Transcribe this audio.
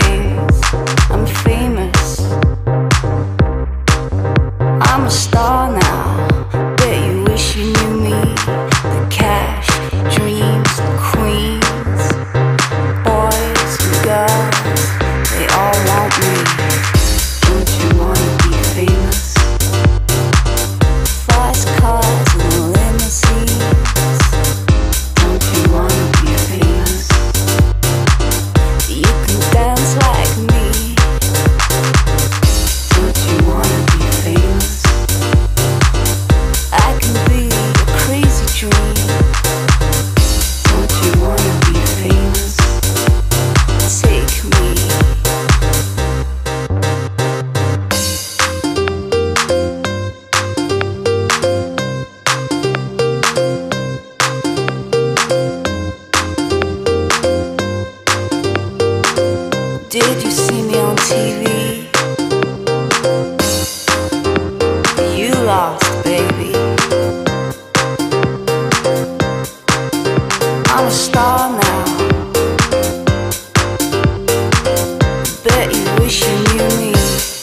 thing. Did you see me on TV? You lost, baby. I'm a star now. Bet you wish you knew me.